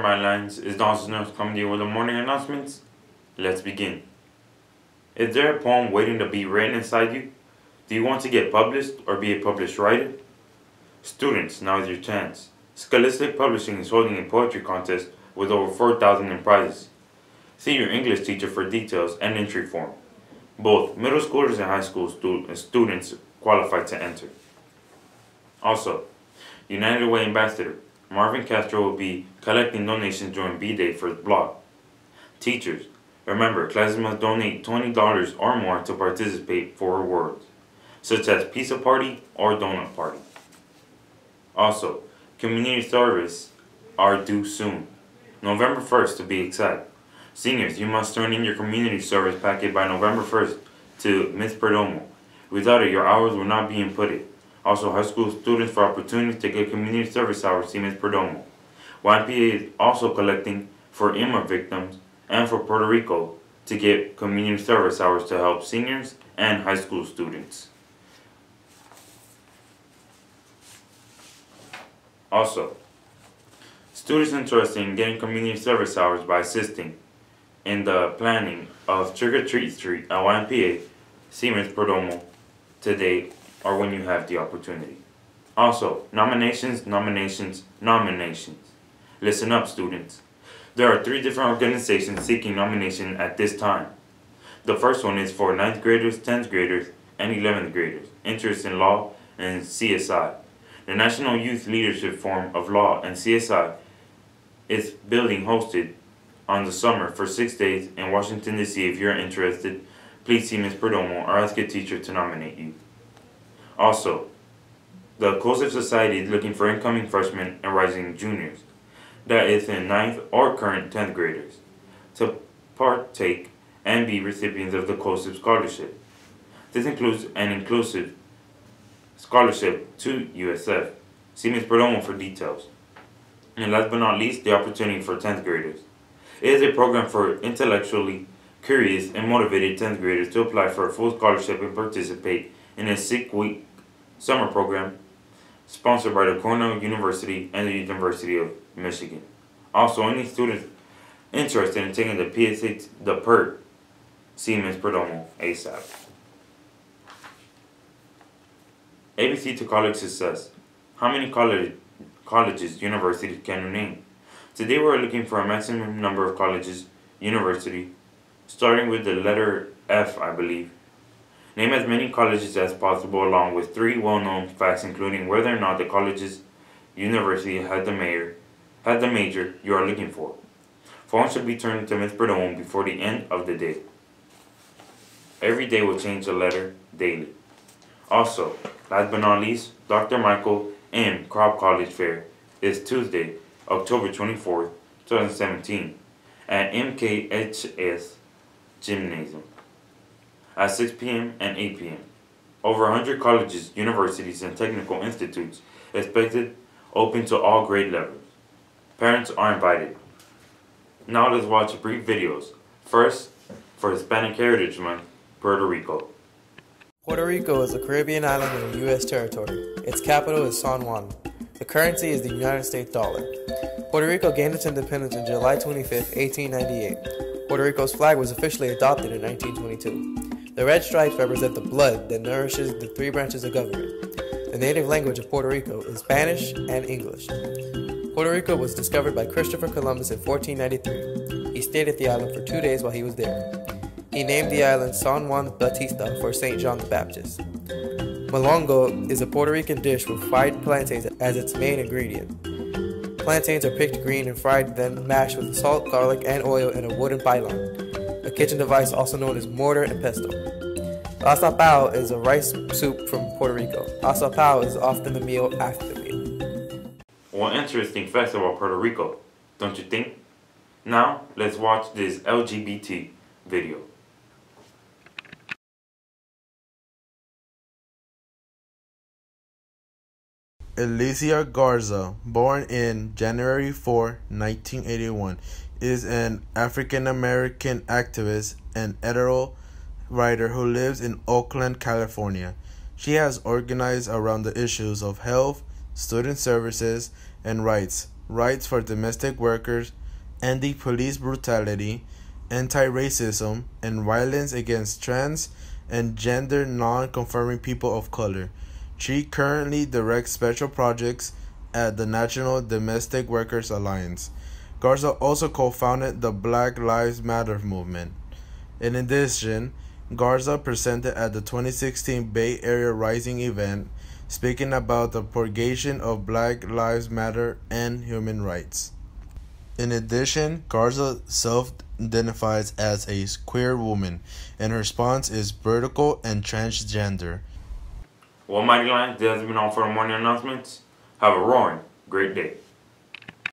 My lines. Is Dawson's Nurse coming you with the morning announcements? Let's begin. Is there a poem waiting to be written inside you? Do you want to get published or be a published writer? Students, now is your chance. Scholastic Publishing is holding a poetry contest with over 4,000 in prizes. See your English teacher for details and entry form. Both middle schoolers and high school stu- uh, students qualify to enter. Also, United Way Ambassador Marvin Castro will be collecting donations during B Day for the blog. Teachers, remember classes must donate $20 or more to participate for awards, such as pizza party or donut party. Also, community service are due soon, November 1st to be exact. Seniors, you must turn in your community service packet by November 1st to Ms. Perdomo. Without it, your hours will not be inputted. Also, high school students for opportunities to get community service hours see Ms. Perdomo. YMPA is also collecting for Irma victims and for Puerto Rico to get community service hours to help seniors and high school students. Also, students interested in getting community service hours by assisting in the planning of Trick or Treat Street at YMPA, Siemens. Perdomo today or when you have the opportunity. Also, nominations, nominations, nominations. Listen up, students. There are three different organizations seeking nomination at this time. The first one is for 9th graders, 10th graders, and 11th graders, interest in law and CSI. The National Youth Leadership Forum of Law and CSI is building hosted on the summer for six days in Washington, D.C. If you're interested, please see Ms. Perdomo or ask a teacher to nominate you. Also, the COSIF Society is looking for incoming freshmen and rising juniors, that is in 9th or current 10th graders, to partake and be recipients of the COSIF Scholarship. This includes an inclusive scholarship to USF. See Ms. Perdomo for details. And last but not least, the opportunity for 10th graders. It is a program for intellectually curious and motivated 10th graders to apply for a full scholarship and participate in a six week summer program sponsored by the Cornell University and the University of Michigan. Also, any students interested in taking the PSAT, the PERT, Siemens. Perdomo ASAP. ABC to college success. How many college, colleges, universities can you name? Today we're looking for a maximum number of colleges, university, starting with the letter F, I believe. Name as many colleges as possible along with three well-known facts including whether or not the college's university had the mayor had the major you are looking for. Phone should be turned to Ms. Perdomo before the end of the day. Every day will change a letter daily. Also, last but not least, Dr. Michael M. Krop College Fair is Tuesday, October 24th, 2017 at MKHS Gymnasium at 6 p.m. and 8 p.m. Over 100 colleges, universities, and technical institutes expected open to all grade levels. Parents are invited. Now let's watch brief videos. First, for Hispanic Heritage Month, Puerto Rico. Puerto Rico is a Caribbean island in the U.S. territory. Its capital is San Juan. The currency is the United States dollar. Puerto Rico gained its independence on July 25, 1898. Puerto Rico's flag was officially adopted in 1922. The red stripes represent the blood that nourishes the three branches of government. The native language of Puerto Rico is Spanish and English. Puerto Rico was discovered by Christopher Columbus in 1493. He stayed at the island for two days while he was there. He named the island San Juan Bautista for St. John the Baptist. Mofongo is a Puerto Rican dish with fried plantains as its main ingredient. Plantains are picked green and fried, then mashed with salt, garlic, and oil in a wooden pilón, a kitchen device also known as mortar and pestle. Asopao is a rice soup from Puerto Rico. Asopao is often the meal after the meal. One interesting fact about Puerto Rico, don't you think? Now, let's watch this LGBT video. Alicia Garza, born in January 4, 1981, is an African American activist and editorial writer who lives in Oakland, California. She has organized around the issues of health, student services, and rights, rights for domestic workers, ending police brutality, anti racism, and violence against trans and gender non conforming people of color. She currently directs special projects at the National Domestic Workers Alliance. Garza also co founded the Black Lives Matter movement. In addition, Garza presented at the 2016 Bay Area Rising event, speaking about the purgation of Black Lives Matter and human rights. In addition, Garza self identifies as a queer woman, and her response is vertical and transgender. Well, Mighty Lions, this has been all for the morning announcements. Have a roaring great day.